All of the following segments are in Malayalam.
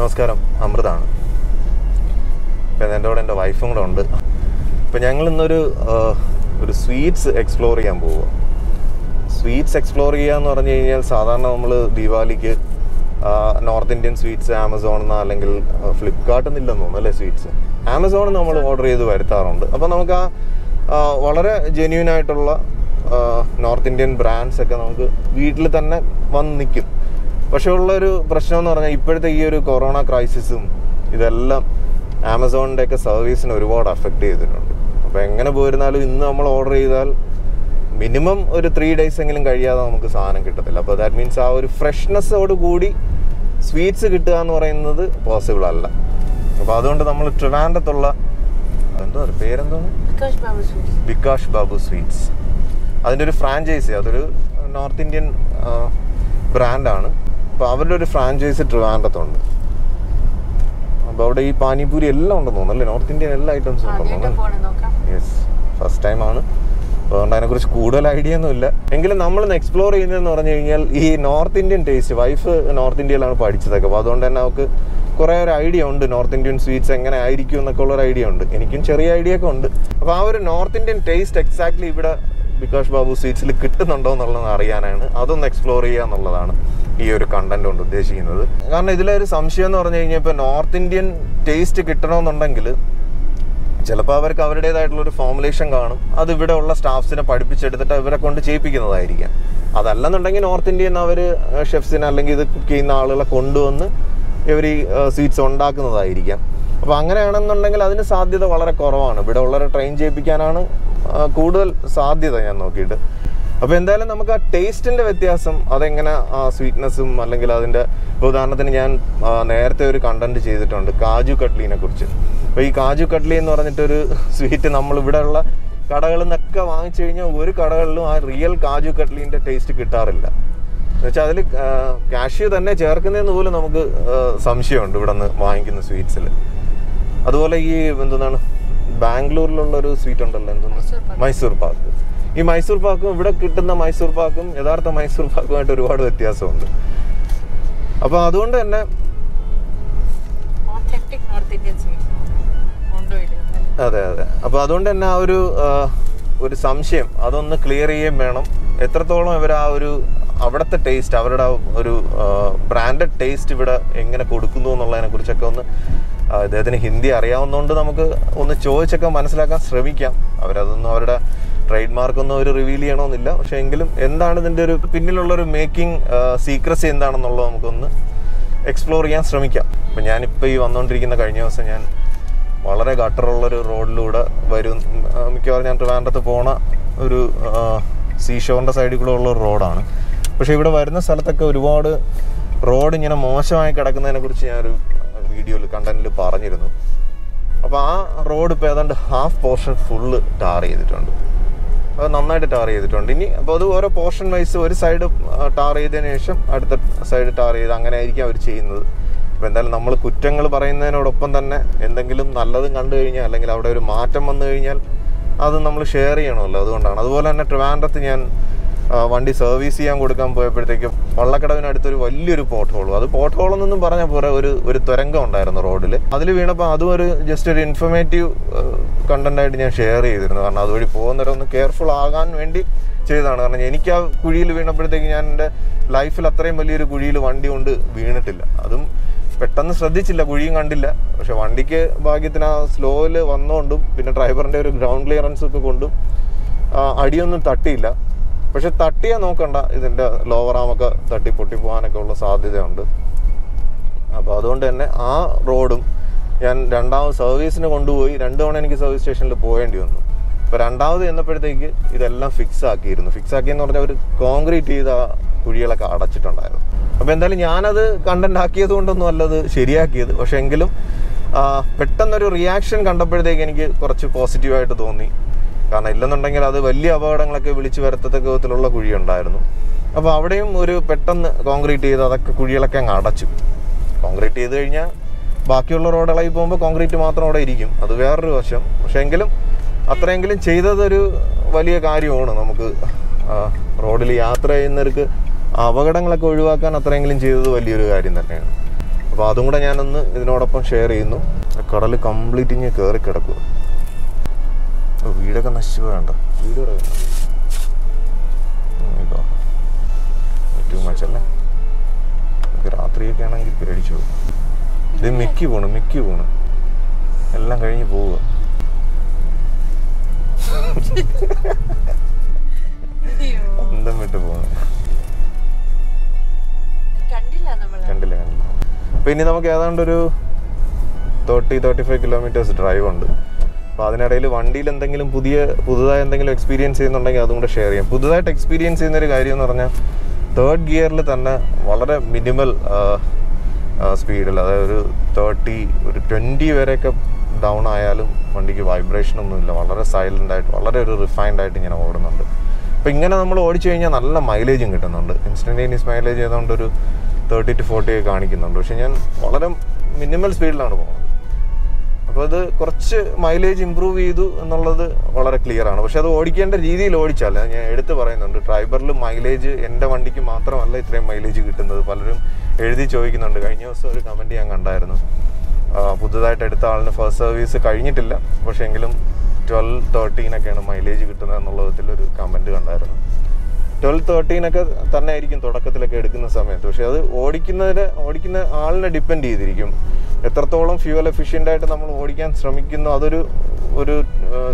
നമസ്കാരം. അമൃതാണ്. ഇപ്പം എന്റെ കൂടെ എന്റെ വൈഫും കൂടെ ഉണ്ട്. ഇപ്പം ഞങ്ങൾ ഇന്നൊരു ഒരു സ്വീറ്റ്സ് എക്സ്പ്ലോർ ചെയ്യാൻ പോവുക സ്വീറ്റ്സ് എക്സ്പ്ലോർ ചെയ്യുക എന്ന് പറഞ്ഞു കഴിഞ്ഞാൽ സാധാരണ നമ്മൾ ദീപാവലിക്ക് നോർത്ത് ഇന്ത്യൻ സ്വീറ്റ്സ് ആമസോണിൽ നിന്ന് അല്ലെങ്കിൽ ഫ്ലിപ്കാർട്ടിൽ നിന്നില്ലെന്ന് തോന്നുന്നു അല്ലേ സ്വീറ്റ്സ് ആമസോണിൽ നമ്മൾ ഓർഡർ ചെയ്ത് വരുത്താറുണ്ട്. അപ്പോൾ നമുക്ക് ആ, വളരെ ജെന്യൂൻ ആയിട്ടുള്ള നോർത്ത് ഇന്ത്യൻ ബ്രാൻഡ്സ് ഒക്കെ നമുക്ക് വീട്ടിൽ തന്നെ വന്ന് നിൽക്കും. പക്ഷെ ഉള്ളൊരു പ്രശ്നം എന്ന് പറഞ്ഞാൽ ഇപ്പോഴത്തെ ഈ ഒരു കൊറോണ ക്രൈസിസും ഇതെല്ലാം ആമസോണിന്റെ ഒക്കെ സർവീസിനെ ഒരുപാട് അഫക്റ്റ് ചെയ്തിട്ടുണ്ട്. അപ്പോൾ എങ്ങനെ പോയിരുന്നാലും ഇന്ന് നമ്മൾ ഓർഡർ ചെയ്താൽ മിനിമം ഒരു ത്രീ ഡേയ്സ് എങ്കിലും കഴിയാതെ നമുക്ക് സാധനം കിട്ടത്തില്ല. അപ്പോൾ ദാറ്റ് മീൻസ് ആ ഒരു ഫ്രഷ്നെസ്സോട് കൂടി സ്വീറ്റ്സ് കിട്ടുക എന്ന് പറയുന്നത് പോസിബിൾ അല്ല. അപ്പോൾ അതുകൊണ്ട് നമ്മൾ ട്രിവാൻഡത്തുള്ള എന്തോ ഒരു പേരെന്തോ. ബിക്കാഷ് ബാബു സ്വീറ്റ്സ്. അതിന്റെ ഒരു ഫ്രാഞ്ചൈസി അതൊരു നോർത്ത് ഇന്ത്യൻ ബ്രാൻഡാണ്. അപ്പോൾ അവരുടെ ഒരു ഫ്രാഞ്ചൈസി ട്രിവാൻഡത്തുണ്ട് അപ്പോൾ അവിടെ ഈ പാനിപൂരി എല്ലാം ഉണ്ടെന്ന് തോന്നുന്നു അല്ലേ? നോർത്ത് ഇന്ത്യൻ എല്ലാ ഐറ്റംസും ഉണ്ടെന്ന് തോന്നുന്നു യെസ് ഫസ്റ്റ് ടൈമാണ് അതുകൊണ്ട് അതിനെക്കുറിച്ച് കൂടുതൽ ഐഡിയ ഒന്നുമില്ല എങ്കിലും നമ്മളിന്ന് എക്സ്പ്ലോർ ചെയ്യുന്നതെന്ന് പറഞ്ഞു കഴിഞ്ഞാൽ ഈ north Indian taste wife north ഇന്ത്യയിലാണ് പഠിച്ചതൊക്കെ. അപ്പോൾ അതുകൊണ്ട് തന്നെ നമുക്ക് കുറേ ഒരു ഐഡിയ ഉണ്ട്. നോർത്ത് ഇന്ത്യൻ സ്വീറ്റ്സ് എങ്ങനെ ആയിരിക്കും എന്നൊക്കെ ഉള്ളൊരു ഐഡിയ ഉണ്ട്. എനിക്കും ചെറിയ ഐഡിയ ഒക്കെ ഉണ്ട്. അപ്പോൾ ആ ഒരു നോർത്ത് ഇന്ത്യൻ ടേസ്റ്റ് എക്സാക്ട്ലി ഇവിടെ ബിക്കാഷ് ബാബു സ്വീറ്റ്സിൽ കിട്ടുന്നുണ്ടോ എന്നുള്ളത് അറിയാനാണ്. അതൊന്ന് എക്സ്പ്ലോർ ചെയ്യുക എന്നുള്ളതാണ് ഈ ഒരു കണ്ടന്റ് കൊണ്ട് ഉദ്ദേശിക്കുന്നത്. കാരണം ഇതിലൊരു സംശയം എന്ന് പറഞ്ഞു കഴിഞ്ഞാൽ ഇപ്പോൾ നോർത്ത് ഇന്ത്യൻ ടേസ്റ്റ് കിട്ടണമെന്നുണ്ടെങ്കിൽ ചിലപ്പോൾ അവർക്ക് അവരുടേതായിട്ടുള്ള ഒരു ഫോമുലേഷൻ കാണും. അത് ഇവിടെ ഉള്ള സ്റ്റാഫ്സിനെ പഠിപ്പിച്ചെടുത്തിട്ട് ഇവരെ കൊണ്ട് ചെയ്യിപ്പിക്കുന്നതായിരിക്കാം. അതല്ലെന്നുണ്ടെങ്കിൽ നോർത്ത് ഇന്ത്യയിൽ നിന്ന് അവർ ഷെഫ്സിനെ അല്ലെങ്കിൽ ഇത് കുക്ക് ചെയ്യുന്ന ആളുകളെ കൊണ്ടുവന്ന് ഇവർ ഈ സ്വീറ്റ്സ് ഉണ്ടാക്കുന്നതായിരിക്കാം. അപ്പോൾ അങ്ങനെയാണെന്നുണ്ടെങ്കിൽ അതിന് സാധ്യത വളരെ കുറവാണ്. ഇവിടെ ഉള്ളവരെ ട്രെയിൻ ചെയ്യിപ്പിക്കാനാണ് കൂടുതൽ സാധ്യത ഞാൻ നോക്കിയിട്ട്. അപ്പോൾ എന്തായാലും നമുക്ക് ആ ടേസ്റ്റിന്റെ വ്യത്യാസം അതെങ്ങനെ ആ സ്വീറ്റ്നെസ്സും അല്ലെങ്കിൽ അതിന്റെ ഉദാഹരണത്തിന് ഞാൻ നേരത്തെ ഒരു കണ്ടന്റ് ചെയ്തിട്ടുണ്ട് കാജു കട്ട്ലീനെ കുറിച്ച്. അപ്പോൾ ഈ കാജു കട്ട്ലി എന്ന് പറഞ്ഞിട്ടൊരു സ്വീറ്റ് നമ്മൾ ഇവിടെ ഉള്ള കടകളിൽ നിന്നൊക്കെ വാങ്ങിച്ചു കഴിഞ്ഞാൽ ഒരു കടകളിലും ആ റിയൽ കാജു കട്ട്ലീന്റെ ടേസ്റ്റ് കിട്ടാറില്ല. എന്നുവെച്ചാൽ അതിൽ കാഷ്യൂ തന്നെ ചേർക്കുന്നതെന്ന് പോലും നമുക്ക് സംശയമുണ്ട് ഇവിടെ നിന്ന് വാങ്ങിക്കുന്ന സ്വീറ്റ്സിൽ അതുപോലെ ഈ എന്താണ് ബാംഗ്ലൂരിലുള്ള ഒരു സ്വീറ്റ് ഉണ്ടല്ലോ എന്തോന്ന്? മൈസൂർ പാക്ക്. ഈ മൈസൂർ പാക്കും ഇവിടെ കിട്ടുന്ന മൈസൂർ പാക്കും യഥാർത്ഥ മൈസൂർ പാക്കുമായിട്ട് ഒരുപാട് വ്യത്യാസമുണ്ട്. അപ്പോൾ അതുകൊണ്ട് തന്നെ അതെ അതെ. അപ്പോൾ അതുകൊണ്ട് തന്നെ ആ ഒരു ഒരു സംശയം അതൊന്ന് ക്ലിയർ ചെയ്യുകയും വേണം. എത്രത്തോളം ഇവർ ആ ഒരു അവിടുത്തെ ടേസ്റ്റ് അവരുടെ ആ ഒരു ബ്രാൻഡഡ് ടേസ്റ്റ് ഇവിടെ എങ്ങനെ കൊടുക്കുന്നു എന്നുള്ളതിനെ കുറിച്ചൊക്കെ ഒന്ന് അദ്ദേഹത്തിന് ഇദ്ദേഹത്തിന് ഹിന്ദി അറിയാവുന്നതുകൊണ്ട് നമുക്ക് ഒന്ന് ചോദിച്ചൊക്കെ മനസ്സിലാക്കാൻ ശ്രമിക്കാം. അവരതൊന്നും അവരുടെ ട്രേഡ് മാർക്കൊന്നും അവർ റിവീൽ ചെയ്യണമെന്നില്ല. പക്ഷെ എങ്കിലും എന്താണ് ഇതിന്റെ ഒരു പിന്നിലുള്ള ഒരു മേക്കിംഗ് സീക്രസി എന്താണെന്നുള്ളത് നമുക്കൊന്ന് എക്സ്പ്ലോർ ചെയ്യാൻ ശ്രമിക്കാം. അപ്പം ഞാനിപ്പോൾ ഈ വന്നുകൊണ്ടിരിക്കുന്ന കഴിഞ്ഞ ദിവസം ഞാൻ വളരെ ഗട്ടറുള്ളൊരു റോഡിലൂടെ വരും. മിക്കവാറും ഞാൻ ട്രിവാൻഡ്രത്ത് പോണ ഒരു സീഷോറിന്റെ സൈഡിൽ കൂടെ ഉള്ള ഒരു റോഡാണ്. പക്ഷേ ഇവിടെ വരുന്ന സ്ഥലത്തൊക്കെ ഒരുപാട് റോഡ് ഇങ്ങനെ മോശമായി കിടക്കുന്നതിനെ കുറിച്ച് ഞാനൊരു വീഡിയോയിൽ കണ്ടന്റിൽ പറഞ്ഞിരുന്നു. അപ്പോൾ ആ റോഡ് ഇപ്പോൾ ഏതാണ്ട് ഹാഫ് പോർഷൻ ഫുള്ള് ടാർ ചെയ്തിട്ടുണ്ട്. അത് നന്നായിട്ട് ടാർ ചെയ്തിട്ടുണ്ട്. ഇനി അപ്പോൾ അത് ഓരോ പോർഷൻ വൈസ് ഒരു സൈഡ് ടാർ ചെയ്തതിന് ശേഷം അടുത്ത സൈഡ് ടാർ ചെയ്ത് അങ്ങനെ ആയിരിക്കും അവർ ചെയ്യുന്നത്. അപ്പോൾ എന്തായാലും നമ്മൾ കുറ്റങ്ങൾ പറയുന്നതിനോടൊപ്പം തന്നെ എന്തെങ്കിലും നല്ലതും കണ്ടു കഴിഞ്ഞാൽ അല്ലെങ്കിൽ അവിടെ ഒരു മാറ്റം വന്നു കഴിഞ്ഞാൽ അത് നമ്മൾ ഷെയർ ചെയ്യണമല്ലോ. അതുകൊണ്ടാണ്. അതുപോലെ തന്നെ ട്രിവാൻഡ്രത്ത് ഞാൻ വണ്ടി സർവീസ് ചെയ്യാൻ കൊടുക്കാൻ പോയപ്പോഴത്തേക്കും വള്ളക്കടവിനടുത്തൊരു വലിയൊരു പോട്ട് ഹോൾ അത് പോട്ട് ഹോൾ എന്നൊന്നും പറഞ്ഞ പോലെ ഒരു ഒരു തുരങ്കം ഉണ്ടായിരുന്നു റോഡിൽ അതിൽ വീണപ്പോൾ അതും ഒരു ജസ്റ്റ് ഒരു ഇൻഫർമേറ്റീവ് കണ്ടന്റായിട്ട് ഞാൻ ഷെയർ ചെയ്തിരുന്നു. കാരണം അതുവഴി പോകുന്നവരെ ഒന്ന് കെയർഫുൾ ആകാൻ വേണ്ടി ചെയ്തതാണ്. കാരണം എനിക്ക് ആ കുഴിയിൽ വീണപ്പോഴത്തേക്ക് ഞാൻ എന്റെ ലൈഫിൽ അത്രയും വലിയൊരു കുഴിയിൽ വണ്ടി കൊണ്ട് വീണിട്ടില്ല. അതും പെട്ടെന്ന് ശ്രദ്ധിച്ചില്ല കുഴിയും കണ്ടില്ല. പക്ഷെ വണ്ടിക്ക് ഭാഗ്യത്തിന് ആ സ്ലോയിൽ വന്നുകൊണ്ടും പിന്നെ ഡ്രൈവറിന്റെ ഒരു ഗ്രൗണ്ട് ക്ലിയറൻസ് ഒക്കെ കൊണ്ടും അടിയൊന്നും തട്ടിയില്ല. പക്ഷെ തട്ടിയാൽ നോക്കണ്ട. ഇതിന്റെ ലോവർ ആമൊക്കെ തട്ടി പൊട്ടി പോകാനൊക്കെ ഉള്ള സാധ്യതയുണ്ട്. അപ്പോൾ അതുകൊണ്ട് തന്നെ ആ റോഡും ഞാൻ രണ്ടാമത് സർവീസിന് കൊണ്ടുപോയി രണ്ട് തവണ എനിക്ക് സർവീസ് സ്റ്റേഷനിൽ പോകേണ്ടി വന്നു. അപ്പോൾ രണ്ടാമത് ചെന്നപ്പോഴത്തേക്ക് ഇതെല്ലാം ഫിക്സ് ആക്കിയിരുന്നു. ഫിക്സ് ആക്കിയെന്ന് പറഞ്ഞാൽ ഒരു കോൺക്രീറ്റ് ചെയ്ത കുഴികളൊക്കെ അടച്ചിട്ടുണ്ടായിരുന്നു. അപ്പോൾ എന്തായാലും ഞാനത് കണ്ടന്റ് ആക്കിയത് കൊണ്ടൊന്നും അല്ലത് ശരിയാക്കിയത്. പക്ഷെ എങ്കിലും പെട്ടെന്നൊരു റിയാക്ഷൻ കണ്ടപ്പോഴത്തേക്ക് എനിക്ക് കുറച്ച് പോസിറ്റീവായിട്ട് തോന്നി. കാരണം ഇല്ലെന്നുണ്ടെങ്കിൽ അത് വലിയ അപകടങ്ങളൊക്കെ വിളിച്ചു വരത്തക്ക വിധത്തിലുള്ള കുഴി ഉണ്ടായിരുന്നു അപ്പോൾ അവിടെയും ഒരു പെട്ടെന്ന് കോൺക്രീറ്റ് ചെയ്ത് അതൊക്കെ കുഴികളൊക്കെ അങ്ങ് അടച്ചു. കോൺക്രീറ്റ് ചെയ്ത് കഴിഞ്ഞാൽ ബാക്കിയുള്ള റോഡ് ഇളകി പോകുമ്പോൾ കോൺക്രീറ്റ് മാത്രം അവിടെ ഇരിക്കും. അത് വേറൊരു വശം. പക്ഷേ എങ്കിലും അത്രയെങ്കിലും ചെയ്തതൊരു വലിയ കാര്യമാണ് നമുക്ക് റോഡിൽ യാത്ര ചെയ്യുന്നവർക്ക് അപകടങ്ങളൊക്കെ ഒഴിവാക്കാൻ അത്രയെങ്കിലും ചെയ്തത് വലിയൊരു കാര്യം തന്നെയാണ്. അപ്പോൾ അതും കൂടെ ഞാനൊന്ന് ഇതിനോടൊപ്പം ഷെയർ ചെയ്യുന്നു. കടൽ കംപ്ലീറ്റ് ഇങ്ങനെ കയറി കിടക്കുക വീടൊക്കെ നശിച്ചു പോയണ്ട വീട് ഇതോ. ടു മച്ച് അല്ലേ? നമുക്ക് രാത്രിയൊക്കെ ആണെങ്കിൽ പേടിച്ചു പോകും. ഇത് മിക്കി പോണു മിക്കി പോണു. എല്ലാം കഴിഞ്ഞ് പോവുക. അന്തം വിട്ട് പോകുന്നു കണ്ടില്ല കണ്ടില്ല കണ്ടില്ല. അപ്പോൾ ഇനി നമുക്ക് ഏതാണ്ട് ഒരു thirty thirty five kilometres drive ഉണ്ട്. അപ്പോൾ അതിനിടയിൽ വണ്ടിയിൽ എന്തെങ്കിലും പുതിയ പുതുതായി എന്തെങ്കിലും എക്സ്പീരിയൻസ് ചെയ്യുന്നുണ്ടെങ്കിൽ അതും കൂടെ ഷെയർ ചെയ്യാം. പുതുതായിട്ട് എക്സ്പീരിയൻസ് ചെയ്യുന്ന ഒരു കാര്യം എന്ന് പറഞ്ഞാൽ തേർഡ് ഗിയറിൽ തന്നെ വളരെ മിനിമൽ സ്പീഡിൽ അതായത് ഒരു തേർട്ടി ഒരു ട്വന്റി വരെയൊക്കെ ഡൗൺ ആയാലും വണ്ടിക്ക് വൈബ്രേഷൻ ഒന്നുമില്ല വളരെ സൈലന്റ് ആയിട്ട് വളരെ ഒരു റിഫൈൻഡ് ആയിട്ട് ഇങ്ങനെ ഓടുന്നുണ്ട്. അപ്പോൾ ഇങ്ങനെ നമ്മൾ ഓടിച്ചു കഴിഞ്ഞാൽ നല്ല മൈലേജും കിട്ടുന്നുണ്ട്. ഇൻസ്റ്റന്റേനിയസ് മൈലേജ് ചെയ്തുകൊണ്ട് ഒരു തേർട്ടി ടു ഫോർട്ടി കാണിക്കുന്നുണ്ട്. പക്ഷേ ഞാൻ വളരെ മിനിമൽ സ്പീഡിലാണ് പോകുന്നത്. അപ്പോൾ അത് കുറച്ച് മൈലേജ് ഇമ്പ്രൂവ് ചെയ്തു എന്നുള്ളത് വളരെ ക്ലിയർ ആണ്. പക്ഷെ അത് ഓടിക്കേണ്ട രീതിയിൽ ഓടിച്ചാൽ ഞാൻ എടുത്തു പറയുന്നുണ്ട് ഡ്രൈവറിൽ മൈലേജ് എന്റെ വണ്ടിക്ക് മാത്രമല്ല ഇത്രയും മൈലേജ് കിട്ടുന്നത്. പലരും എഴുതി ചോദിക്കുന്നുണ്ട്. കഴിഞ്ഞ ദിവസം ഒരു കമന്റ് ഞാൻ കണ്ടായിരുന്നു. പുതുതായിട്ട് എടുത്ത ആളിന് ഫസ്റ്റ് സർവീസ് കഴിഞ്ഞിട്ടില്ല. പക്ഷേ എങ്കിലും ട്വൽവ് തേർട്ടീനൊക്കെയാണ് മൈലേജ് കിട്ടുന്നത് എന്നുള്ള വിധത്തിൽ ഒരു കമന്റ് കണ്ടായിരുന്നു. ട്വൽവ് തേർട്ടീനൊക്കെ തന്നെ ആയിരിക്കും തുടക്കത്തിലൊക്കെ എടുക്കുന്ന സമയത്ത്. പക്ഷേ അത് ഓടിക്കുന്നതിന് ഓടിക്കുന്ന ആളിനെ ഡിപ്പെൻഡ് ചെയ്തിരിക്കും. എത്രത്തോളം ഫ്യൂവൽ എഫിഷ്യന്റ് ആയിട്ട് നമ്മൾ ഓടിക്കാൻ ശ്രമിക്കുന്നു അതൊരു ഒരു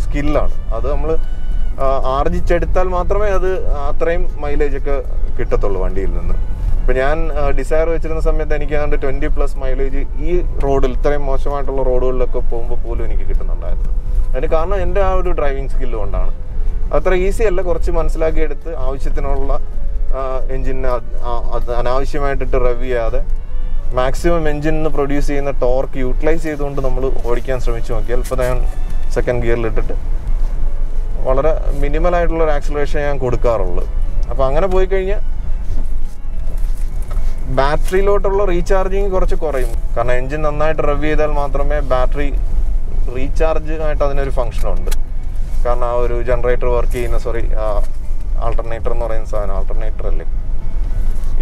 സ്കില്ലാണ് അത് നമ്മൾ ആർജിച്ചെടുത്താൽ മാത്രമേ അത് അത്രയും മൈലേജ് ഒക്കെ കിട്ടത്തുള്ളൂ വണ്ടിയിൽ നിന്ന്. ഇപ്പം ഞാൻ ഡിസയർ വെച്ചിരുന്ന സമയത്ത് എനിക്ക് ഏതാണ്ട് ട്വന്റി പ്ലസ് മൈലേജ് ഈ റോഡിൽ ഇത്രയും മോശമായിട്ടുള്ള റോഡുകളിലൊക്കെ പോകുമ്പോൾ പോലും എനിക്ക് കിട്ടുന്നുണ്ടായിരുന്നു. അതിന് കാരണം എന്റെ ആ ഒരു ഡ്രൈവിംഗ് സ്കില്ല് കൊണ്ടാണ്. അത്ര ഈസി അല്ല കുറച്ച് മനസ്സിലാക്കിയെടുത്ത് ആവശ്യത്തിനുള്ള എൻജിനെ അനാവശ്യമായിട്ടിട്ട് റവ് ചെയ്യാതെ മാക്സിമം എൻജിനിന്ന് പ്രൊഡ്യൂസ് ചെയ്യുന്ന ടോർക്ക് യൂട്ടിലൈസ് ചെയ്തുകൊണ്ട് നമ്മൾ ഓടിക്കാൻ ശ്രമിച്ചു നോക്കിയാൽ ഇപ്പോൾ ഞാൻ സെക്കൻഡ് ഗിയറിൽ ഇട്ടിട്ട് വളരെ മിനിമൽ ആയിട്ടുള്ള ഒരു ആക്സിലറേഷൻ ഞാൻ കൊടുക്കാറുള്ളൂ. അപ്പോൾ അങ്ങനെ പോയി കഴിഞ്ഞാൽ ബാറ്ററിയിലോട്ടുള്ള റീചാർജിങ് കുറച്ച് കുറയും. കാരണം എൻജിൻ നന്നായിട്ട് റവ് ചെയ്താൽ മാത്രമേ ബാറ്ററി റീചാർജ് ആയിട്ട് അതിനൊരു ഫങ്ഷൻ ഉണ്ട്. കാരണം ആ ഒരു ജനറേറ്റർ വർക്ക് ചെയ്യുന്ന സോറി ആൾട്ടർനേറ്റർ എന്ന് പറയുന്ന സാധനം ആൾട്ടർനേറ്റർ അല്ലേ?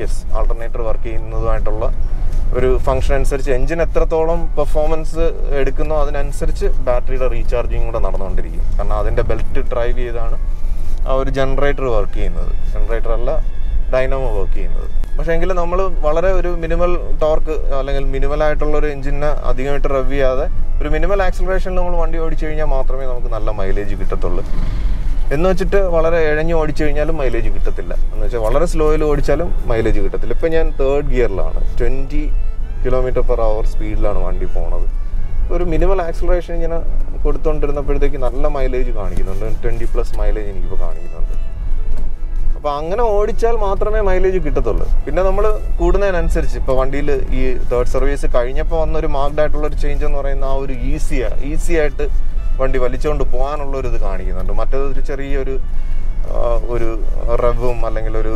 യെസ് ആൾട്ടർനേറ്റർ വർക്ക് ചെയ്യുന്നതുമായിട്ടുള്ള ഒരു ഫംഗ്ഷൻ അനുസരിച്ച് എഞ്ചിൻ എത്രത്തോളം പെർഫോമൻസ് എടുക്കുന്നോ അതിനനുസരിച്ച് ബാറ്ററിയുടെ റീചാർജിങ് കൂടെ നടന്നുകൊണ്ടിരിക്കും. കാരണം അതിന്റെ ബെൽറ്റ് ഡ്രൈവ് ചെയ്താണ് ആ ഒരു ജനറേറ്റർ വർക്ക് ചെയ്യുന്നത്. ജനറേറ്റർ അല്ല ഡൈനമോ വർക്ക് ചെയ്യുന്നത്. പക്ഷേ എങ്കിലും നമ്മൾ വളരെ ഒരു മിനിമൽ ടോർക്ക് അല്ലെങ്കിൽ മിനിമൽ ആയിട്ടുള്ള ഒരു എഞ്ചിനെ അധികമായിട്ട് റവ് ചെയ്യാതെ ഒരു മിനിമൽ ആക്സിലറേഷനിൽ നമ്മൾ വണ്ടി ഓടിച്ചു കഴിഞ്ഞാൽ മാത്രമേ നമുക്ക് നല്ല മൈലേജ് കിട്ടത്തുള്ളൂ. എന്ന് വെച്ചിട്ട് വളരെ ഇഴഞ്ഞു ഓടിച്ചു കഴിഞ്ഞാലും മൈലേജ് കിട്ടത്തില്ല. എന്ന് വെച്ചാൽ വളരെ സ്ലോയിൽ ഓടിച്ചാലും മൈലേജ് കിട്ടത്തില്ല. ഇപ്പം ഞാൻ തേർഡ് ഗിയറിലാണ് ട്വന്റി കിലോമീറ്റർ പെർ അവർ സ്പീഡിലാണ് വണ്ടി പോണത്. ഒരു മിനിമൽ ആക്സലറേഷൻ ഇങ്ങനെ കൊടുത്തുകൊണ്ടിരുന്നപ്പോഴത്തേക്ക് നല്ല മൈലേജ് കാണിക്കുന്നുണ്ട്. ട്വന്റി പ്ലസ് മൈലേജ് എനിക്കിപ്പോൾ കാണിക്കുന്നുണ്ട്. അപ്പോൾ അങ്ങനെ ഓടിച്ചാൽ മാത്രമേ മൈലേജ് കിട്ടത്തുള്ളൂ. പിന്നെ നമ്മൾ കൂടുന്നതിനനുസരിച്ച് ഇപ്പോൾ വണ്ടിയിൽ ഈ തേർഡ് സർവീസ് കഴിഞ്ഞപ്പോൾ വന്നൊരു ഒരു ചേഞ്ച് എന്ന് പറയുന്ന ആ ഒരു ഈസിയാണ് ഈസി ആയിട്ട് വണ്ടി വലിച്ചുകൊണ്ട് പോകാനുള്ള ഒരു ഇത് കാണിക്കുന്നുണ്ട്. മറ്റേത് ഒരു ചെറിയൊരു ഒരു റവും അല്ലെങ്കിൽ ഒരു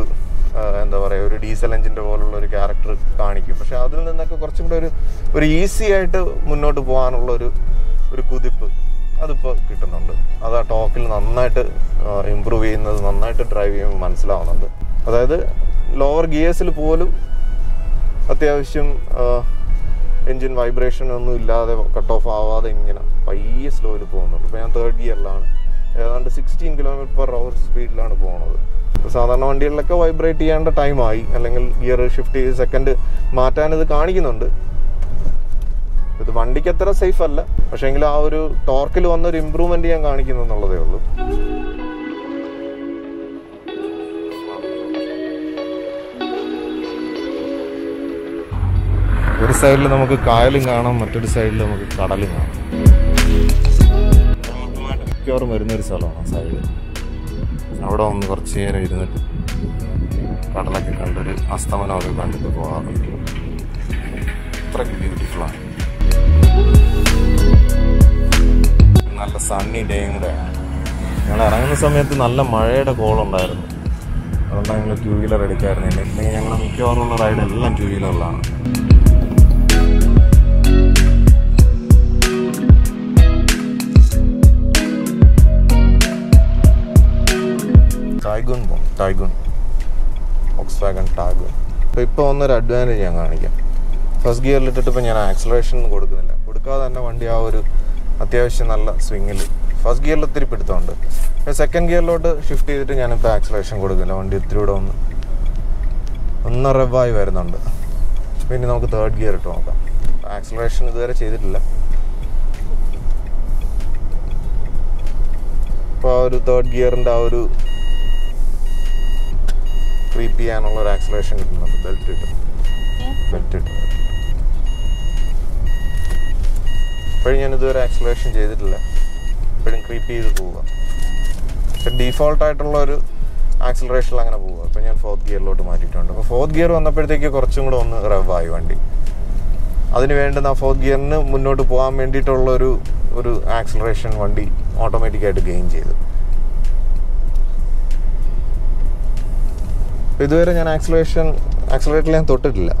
എന്താ പറയുക ഒരു ഡീസൽ എഞ്ചിന്റെ പോലുള്ള ഒരു ക്യാരക്ടർ കാണിക്കും. പക്ഷെ അതിൽ നിന്നൊക്കെ കുറച്ചും കൂടെ ഒരു ഒരു ഈസി ആയിട്ട് മുന്നോട്ട് പോകാനുള്ള ഒരു ഒരു കുതിപ്പ് അതിപ്പോൾ കിട്ടുന്നുണ്ട്. അത് ആ ടോക്കിൽ നന്നായിട്ട് ഇമ്പ്രൂവ് ചെയ്യുന്നത് നന്നായിട്ട് ഡ്രൈവ് ചെയ്യുമ്പോൾ മനസ്സിലാവുന്നുണ്ട്. അതായത് ലോവർ ഗിയേഴ്സിൽ പോലും അത്യാവശ്യം എൻജിൻ വൈബ്രേഷൻ ഒന്നും ഇല്ലാതെ കട്ട് ഓഫ് ആവാതെ ഇങ്ങനെ പയ്യെ സ്ലോയിൽ പോകുന്നുണ്ട്. ഇപ്പോൾ ഞാൻ തേർഡ് ഗിയറിലാണ് ഏതാണ്ട് സിക്സ്റ്റീൻ കിലോമീറ്റർ പെർ അവർ സ്പീഡിലാണ് പോകുന്നത് സാധാരണ വണ്ടികളിലൊക്കെ വൈബ്രേറ്റ് ചെയ്യേണ്ട ടൈമായി അല്ലെങ്കിൽ ഗിയർ ഷിഫ്റ്റ് ചെയ്ത് സെക്കൻഡ് മാറ്റാൻ ഇത് കാണിക്കുന്നുണ്ട്. ഇത് വണ്ടിക്ക് അത്ര സേഫ് അല്ല. പക്ഷേ ആ ഒരു ടോർക്കിൽ വന്നൊരു ഇമ്പ്രൂവ്മെന്റ് ഞാൻ കാണിക്കുന്നു എന്നുള്ളതേ ഉള്ളൂ. ഒരു സൈഡിൽ നമുക്ക് കായലും കാണാം മറ്റൊരു സൈഡിൽ നമുക്ക് കടലും കാണാം. മിക്കവാറും വരുന്ന ഒരു സ്ഥലമാണ് ആ സൈഡ് അവിടെ ഒന്ന് കുറച്ച് നേരം ഇരുന്നിട്ട് കടലൊക്കെ കണ്ടൊരു അസ്തമനമൊക്കെ കണ്ടിട്ട് പോകാറുണ്ട്. അത്രയ്ക്ക് ബ്യൂട്ടിഫുള്ളാണ് നല്ല സണ്ണി ഡേയും കൂടെയാണ് ഞങ്ങൾ ഇറങ്ങുന്ന സമയത്ത് നല്ല മഴയുടെ കോളുണ്ടായിരുന്നു. അതുകൊണ്ട് ഞങ്ങൾ ടൂ വീലർ എടുക്കായിരുന്നു. ഇല്ലെങ്കിൽ ഞങ്ങളുടെ മിക്കവാറും ഉള്ള റൈഡ് എല്ലാം ടൂ വീലറിലാണ് ടായ്ഗുൺ പോകും ടായ്ഗുൺ ഓക്സ് വാഗൺ ടാഗുൺ അപ്പോൾ ഇപ്പോൾ ഒന്നൊരു അഡ്വാന്റേജ് ഞാൻ കാണിക്കാം. ഫസ്റ്റ് ഗിയറിൽ ഇട്ടിട്ട് ഇപ്പോൾ ഞാൻ ആക്സലറേഷൻ കൊടുക്കുന്നില്ല. കൊടുക്കാതെ തന്നെ വണ്ടി ആ ഒരു അത്യാവശ്യം നല്ല സ്വിങ്ങിൽ ഫസ്റ്റ് ഗിയറിൽ ഒത്തിരി പിടുത്തമുണ്ട്. സെക്കൻഡ് ഗിയറിലോട്ട് ഷിഫ്റ്റ് ചെയ്തിട്ട് ഞാനിപ്പോൾ ആക്സലേഷൻ കൊടുക്കില്ല വണ്ടി ഒത്തിരി കൂടെ ഒന്ന് ഒന്ന് റെവായി വരുന്നുണ്ട്. പിന്നെ നമുക്ക് തേർഡ് ഗിയർ ഇട്ട് നോക്കാം. ആക്സലറേഷൻ ഇതുവരെ ചെയ്തിട്ടില്ല. ഇപ്പോൾ ആ ഒരു തേർഡ് ഗിയറിന്റെ ആ ഒരു ക്രീപ്പ് ചെയ്യാനുള്ള ഒരു ആക്സലറേഷൻ കിട്ടുന്നുണ്ട്. ബെൽറ്റ് ഇട്ട്. ബെൽറ്റ് ഇട്ട്. ഇപ്പോഴും ഞാൻ ഇതുവരെ ആക്സലേഷൻ ചെയ്തിട്ടില്ല. ഇപ്പോഴും ക്രീപ്പ് ചെയ്ത് പോവുക ഇപ്പം ഡീഫോൾട്ടായിട്ടുള്ള ഒരു ആക്സലറേഷനിൽ അങ്ങനെ പോവുക അപ്പോൾ ഞാൻ ഫോർത്ത് ഗിയറിലോട്ട് മാറ്റിയിട്ടുണ്ട്. അപ്പോൾ ഫോർത്ത് ഗിയർ വന്നപ്പോഴത്തേക്ക് കുറച്ചും കൂടെ ഒന്ന് റവായി വണ്ടി. അതിന് വേണ്ടുന്ന ഫോർത്ത് ഗിയറിന് മുന്നോട്ട് പോകാൻ വേണ്ടിയിട്ടുള്ള ഒരു ഒരു ആക്സലറേഷൻ വണ്ടി ഓട്ടോമാറ്റിക്കായിട്ട് ഗെയിൻ ചെയ്തു. ഇതുവരെ ഞാൻ ആക്സലറേഷൻ ആക്സലറേറ്ററിൽ ഞാൻ തൊട്ടിട്ടില്ല.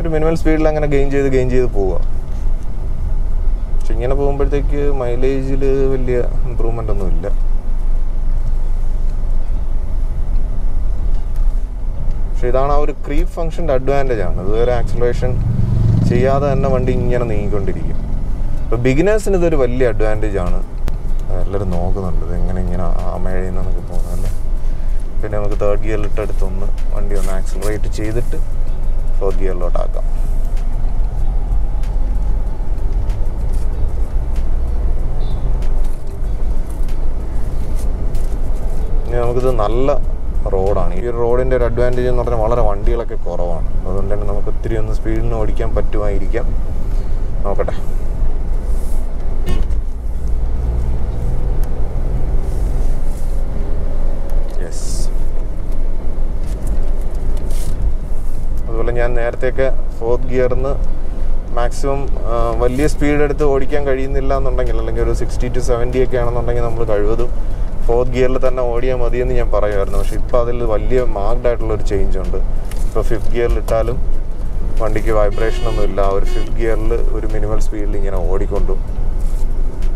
ഒരു മിനിമം സ്പീഡിൽ അങ്ങനെ ഗെയിൻ ചെയ്ത് ഗെയിൻ ചെയ്ത് പോവുക പക്ഷെ ഇങ്ങനെ പോകുമ്പോഴത്തേക്ക് മൈലേജിൽ വലിയ ഇമ്പ്രൂവ്മെന്റ് ഒന്നും ഇല്ല പക്ഷെ ഇതാണ് ആ ഒരു ക്രീപ്പ് ഫംഗ്ഷന്റെ അഡ്വാന്റേജ് ആണ്. ഇതുവരെ ആക്സലറേഷൻ ചെയ്യാതെ തന്നെ വണ്ടി ഇങ്ങനെ നീങ്ങിക്കൊണ്ടിരിക്കും. ഇപ്പോൾ ബിഗിനേഴ്സിന് ഇതൊരു വലിയ അഡ്വാന്റേജ് ആണ്. എല്ലാവരും നോക്കുന്നുണ്ട് ഇത് എങ്ങനെ ഇങ്ങനെ ആ മഴയിൽ നിന്നൊക്കെ പോകുന്നതല്ലേ പിന്നെ നമുക്ക് തേർഡ് ഗിയറിലിട്ടടുത്തൊന്ന് വണ്ടി ഒന്ന് ആക്സലറേറ്റ് ചെയ്തിട്ട് ഫോർത്ത് ഗിയറിലോട്ടാക്കാം ഇനി നമുക്കിത് നല്ല റോഡാണ്. ഈ റോഡിന്റെ ഒരു അഡ്വാന്റേജ് എന്ന് പറഞ്ഞാൽ വളരെ വണ്ടികളൊക്കെ കുറവാണ്. അതുകൊണ്ട് തന്നെ നമുക്ക് ഒത്തിരി ഒന്ന് സ്പീഡിന് ഓടിക്കാൻ പറ്റുമായിരിക്കാം. നോക്കട്ടെ. യെസ് അതുപോലെ ഞാൻ നേരത്തെയൊക്കെ ഫോർത്ത് ഗിയറിൽ നിന്ന് മാക്സിമം വലിയ സ്പീഡ് എടുത്ത് ഓടിക്കാൻ കഴിയുന്നില്ല എന്നുണ്ടെങ്കിൽ അല്ലെങ്കിൽ ഒരു സിക്സ്റ്റി ടു സെവന്റി ഒക്കെ ആണെന്നുണ്ടെങ്കിൽ നമ്മൾ കഴിവതും ഫോർത്ത് ഗിയറിൽ തന്നെ ഓടിയാൽ മതിയെന്ന് ഞാൻ പറയുമായിരുന്നു. പക്ഷേ ഇപ്പോൾ അതിൽ വലിയ മാർക്ഡ് ആയിട്ടുള്ള ഒരു ചേഞ്ച് ഉണ്ട്. ഇപ്പോൾ ഫിഫ്ത് ഗിയറിൽ ഇട്ടാലും വണ്ടിക്ക് വൈബ്രേഷൻ ഒന്നും ഇല്ല. ഒരു ഫിഫ്ത്ത് ഗിയറിൽ ഒരു മിനിമൽ സ്പീഡിൽ ഇങ്ങനെ ഓടിക്കൊണ്ടു.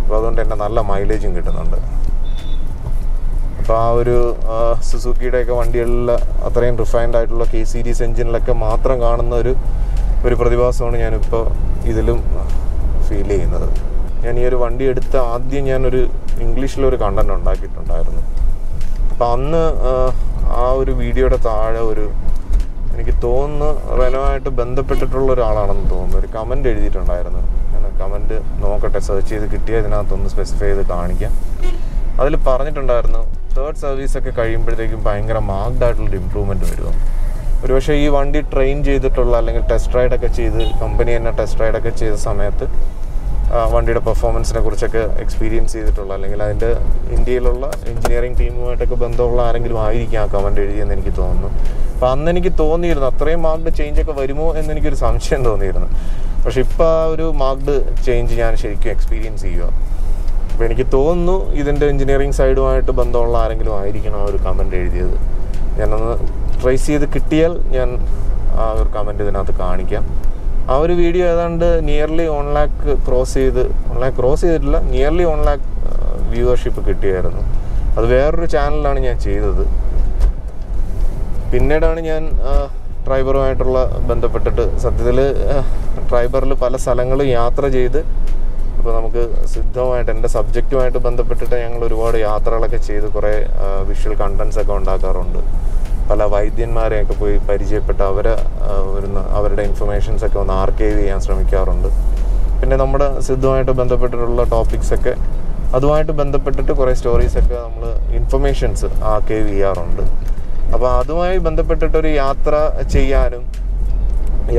അപ്പോൾ അതുകൊണ്ട് തന്നെ നല്ല മൈലേജും കിട്ടുന്നുണ്ട്. അപ്പോൾ ആ ഒരു സുസുക്കിയുടെയൊക്കെ വണ്ടികളിൽ അത്രയും റിഫൈൻഡ് ആയിട്ടുള്ള കെ സീരീസ് എഞ്ചിനിലൊക്കെ മാത്രം കാണുന്ന ഒരു ഒരു പ്രതിഭാസമാണ് ഞാനിപ്പോൾ ഇതിലും ഫീൽ ചെയ്യുന്നത്. ഞാൻ ഈ ഒരു വണ്ടി എടുത്ത ആദ്യം ഞാനൊരു ഇംഗ്ലീഷിലൊരു കണ്ടന്റ് ഉണ്ടാക്കിയിട്ടുണ്ടായിരുന്നു. അപ്പം അന്ന് ആ, ഒരു വീഡിയോയുടെ താഴെ ഒരു എനിക്ക് തോന്നുന്നു റെനോയായിട്ട് ബന്ധപ്പെട്ടിട്ടുള്ള ഒരാളാണെന്ന് തോന്നുന്നു. ഒരു കമന്റ് എഴുതിയിട്ടുണ്ടായിരുന്നു. ഞാൻ കമന്റ് നോക്കട്ടെ സെർച്ച് ചെയ്ത് കിട്ടിയ ഇതിനകത്തൊന്ന് സ്പെസിഫൈ ചെയ്ത് കാണിക്കാം. അതിൽ പറഞ്ഞിട്ടുണ്ടായിരുന്നു തേർഡ് സർവീസൊക്കെ കഴിയുമ്പോഴത്തേക്കും ഭയങ്കര മാർഗ്ഡായിട്ടുള്ളൊരു ഇമ്പ്രൂവ്മെന്റ് വരുമോ ഒരുപക്ഷെ ഈ വണ്ടി ട്രെയിൻ ചെയ്തിട്ടുള്ള അല്ലെങ്കിൽ ടെസ്റ്റ് റൈഡൊക്കെ ചെയ്ത് കമ്പനി തന്നെ ടെസ്റ്റ് റൈഡൊക്കെ ചെയ്ത സമയത്ത് വണ്ടിയുടെ പെർഫോമൻസിനെ കുറിച്ചൊക്കെ എക്സ്പീരിയൻസ് ചെയ്തിട്ടുള്ള അല്ലെങ്കിൽ അതിന്റെ ഇന്ത്യയിലുള്ള എഞ്ചിനീയറിംഗ് ടീമുമായിട്ടൊക്കെ ബന്ധമുള്ള ആരെങ്കിലും ആയിരിക്കും ആ വണ്ടി എഴുതിയെന്ന് എനിക്ക് തോന്നുന്നു. അപ്പോൾ അന്ന് എനിക്ക് തോന്നിയിരുന്നു അത്രയും മാർക്ഡ് ചേഞ്ച് ഒക്കെ വരുമോ എന്ന് എനിക്കൊരു സംശയം തോന്നിയിരുന്നു. പക്ഷെ ഇപ്പോൾ ആ ഒരു മാർക്ഡ് ചേഞ്ച് ഞാൻ ശരിക്കും എക്സ്പീരിയൻസ് ചെയ്യുക അപ്പോൾ എനിക്ക് തോന്നുന്നു ഇതിന്റെ എഞ്ചിനീയറിംഗ് സൈഡുമായിട്ട് ബന്ധമുള്ള ആരെങ്കിലും ആയിരിക്കണം ആ ഒരു കമന്റ് എഴുതിയത്. ഞാനൊന്ന് ട്രേസ് ചെയ്ത് കിട്ടിയാൽ ഞാൻ ആ ഒരു കമന്റ് ഇതിനകത്ത് കാണിക്കാം. ആ ഒരു വീഡിയോ ഏതാണ്ട് നിയർലി വൺ ലാക്ക് ക്രോസ് ചെയ്ത് വൺ ലാക്ക് ക്രോസ് ചെയ്തിട്ടില്ല നിയർലി വൺ ലാക്ക് വ്യൂവർഷിപ്പ് കിട്ടിയായിരുന്നു. അത് വേറൊരു ചാനലിലാണ് ഞാൻ ചെയ്തത്. പിന്നീടാണ് ഞാൻ ട്രൈബറുമായിട്ടുള്ള ബന്ധപ്പെട്ടിട്ട് സത്യത്തിൽ ഡ്രൈവറിൽ പല സ്ഥലങ്ങളും യാത്ര ചെയ്ത് ഇപ്പോൾ നമുക്ക് സിദ്ധമായിട്ട് എന്റെ സബ്ജക്റ്റുമായിട്ട് ബന്ധപ്പെട്ടിട്ട് ഞങ്ങൾ ഒരുപാട് യാത്രകളൊക്കെ ചെയ്ത് കുറേ വിഷ്വൽ കണ്ടൻസ് ഒക്കെ ഉണ്ടാക്കാറുണ്ട്. പല വൈദ്യന്മാരെയൊക്കെ പോയി പരിചയപ്പെട്ട് അവരെ വരുന്ന അവരുടെ ഇൻഫർമേഷൻസൊക്കെ ഒന്ന് ആർക്കൈവ് ചെയ്യാൻ ശ്രമിക്കാറുണ്ട്. പിന്നെ നമ്മുടെ സിദ്ധുമായിട്ട് ബന്ധപ്പെട്ടിട്ടുള്ള ടോപ്പിക്സൊക്കെ അതുമായിട്ട് ബന്ധപ്പെട്ടിട്ട് കുറേ സ്റ്റോറീസൊക്കെ നമ്മൾ ഇൻഫർമേഷൻസ് ആർക്കൈവ് ചെയ്യാറുണ്ട്. അപ്പോൾ അതുമായി ബന്ധപ്പെട്ടിട്ടൊരു യാത്ര ചെയ്യാനും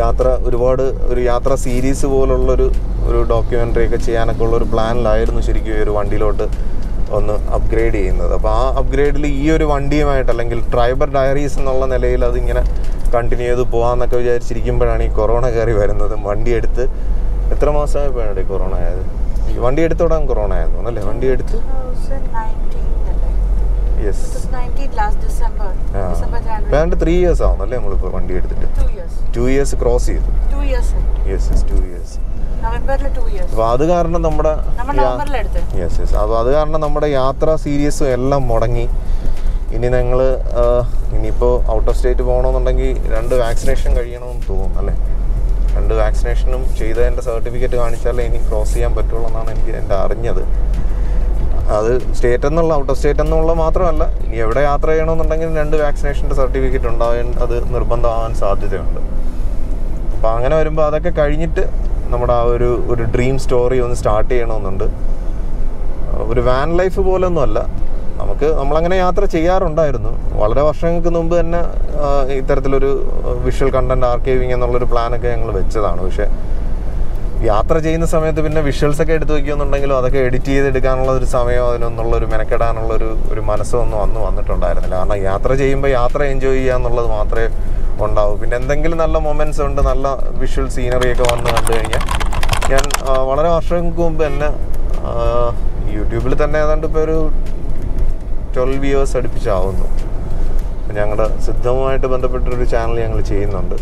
യാത്ര ഒരുപാട് ഒരു യാത്ര സീരീസ് പോലുള്ളൊരു ഒരു ഡോക്യുമെന്ററി ഒക്കെ ചെയ്യാനൊക്കെ ഉള്ള ഒരു പ്ലാനിലായിരുന്നു ശരിക്കും ഈ ഒരു വണ്ടിയിലോട്ട് ഒന്ന് അപ്ഗ്രേഡ് ചെയ്യുന്നത് അപ്പോൾ ആ അപ്ഗ്രേഡിൽ ഈ ഒരു വണ്ടിയുമായിട്ട് അല്ലെങ്കിൽ ട്രൈബർ ഡയറീസ് എന്നുള്ള നിലയിൽ അതിങ്ങനെ കണ്ടിന്യൂ ചെയ്ത് പോകാമെന്നൊക്കെ വിചാരിച്ചിരിക്കുമ്പോഴാണ് ഈ കൊറോണ കയറി വരുന്നത് വണ്ടി എടുത്ത് എത്ര മാസമായപ്പോഴാണ് ഈ കൊറോണ ആയത് ഈ വണ്ടി എടുത്തോടാൻ കൊറോണ ആയിരുന്നു അല്ലേ വണ്ടി എടുത്ത് 2019 അല്ലേ? Yes 2019 last December. ആ December, January. ഇപ്പം ഏതാണ്ട് ത്രീ ഇയേഴ്സ് ആവുന്നല്ലേ നമ്മളിപ്പോൾ വണ്ടി എടുത്തിട്ട്. ടു ഇയേഴ്സ് ക്രോസ് ചെയ്തു യെസ് യെസ് ടു ഇയേഴ്സ് അപ്പോൾ അത് കാരണം നമ്മുടെ യെസ് യെസ് അപ്പോൾ അത് കാരണം നമ്മുടെ യാത്രാ സീരീസും എല്ലാം മുടങ്ങി. ഇനി നിങ്ങൾ ഇനിയിപ്പോൾ ഔട്ട് ഓഫ് സ്റ്റേറ്റ് പോകണമെന്നുണ്ടെങ്കിൽ രണ്ട് വാക്സിനേഷൻ കഴിയണമെന്ന് തോന്നുന്നു അല്ലേ? രണ്ട് വാക്സിനേഷനും ചെയ്തതിന്റെ സർട്ടിഫിക്കറ്റ് കാണിച്ചാലേ ഇനി ക്രോസ് ചെയ്യാൻ പറ്റുള്ളൂ എന്നാണ് എനിക്ക് എന്റെ അറിഞ്ഞത്. അത് സ്റ്റേറ്റ് എന്നുള്ള ഔട്ട് ഓഫ് സ്റ്റേറ്റ് എന്നുള്ള മാത്രമല്ല ഇനി എവിടെ യാത്ര ചെയ്യണമെന്നുണ്ടെങ്കിൽ രണ്ട് വാക്സിനേഷന്റെ സർട്ടിഫിക്കറ്റ് ഉണ്ടാവാൻ അത് നിർബന്ധമാവാൻ സാധ്യതയുണ്ട്. അപ്പോൾ അങ്ങനെ വരുമ്പോൾ അതൊക്കെ കഴിഞ്ഞിട്ട് നമ്മുടെ ആ ഒരു ഒരു ഡ്രീം സ്റ്റോറി ഒന്ന് സ്റ്റാർട്ട് ചെയ്യണമെന്നുണ്ട്. ഒരു വാൻ ലൈഫ് പോലൊന്നുമല്ല നമുക്ക് നമ്മളങ്ങനെ യാത്ര ചെയ്യാറുണ്ടായിരുന്നു. വളരെ വർഷങ്ങൾക്ക് മുമ്പ് തന്നെ ഇത്തരത്തിലൊരു വിഷ്വൽ കണ്ടന്റ് ആർക്കൈവിങ് എന്നുള്ളൊരു പ്ലാനൊക്കെ ഞങ്ങൾ വെച്ചതാണ്. പക്ഷേ യാത്ര ചെയ്യുന്ന സമയത്ത് പിന്നെ വിഷ്വൽസ് ഒക്കെ എടുത്ത് വെക്കുന്നുണ്ടെങ്കിലും അതൊക്കെ എഡിറ്റ് ചെയ്തെടുക്കാനുള്ള ഒരു സമയം അതിനൊന്നുള്ള ഒരു മെനക്കെടാനുള്ള ഒരു ഒരു മനസ്സൊന്നും അന്ന് വന്നിട്ടുണ്ടായിരുന്നില്ല. കാരണം യാത്ര ചെയ്യുമ്പോൾ യാത്ര എൻജോയ് ചെയ്യുക എന്നുള്ളത് മാത്രമേ ഉണ്ടാവൂ. പിന്നെ എന്തെങ്കിലും നല്ല മൊമെന്റ്സ് ഉണ്ട് നല്ല വിഷ്വൽ സീനറി ഒക്കെ വന്ന് കണ്ടു കഴിഞ്ഞാൽ ഞാൻ വളരെ വർഷങ്ങൾക്ക് മുമ്പ് തന്നെ യൂട്യൂബിൽ തന്നെ ഏതാണ്ട് ഇപ്പോൾ ഒരു ട്വൽവ് ഇയേഴ്സ് അടുപ്പിച്ചാവുന്നു. ഞങ്ങളുടെ സിദ്ധവുമായിട്ട് ബന്ധപ്പെട്ടൊരു ചാനൽ ഞങ്ങൾ ചെയ്യുന്നുണ്ട്.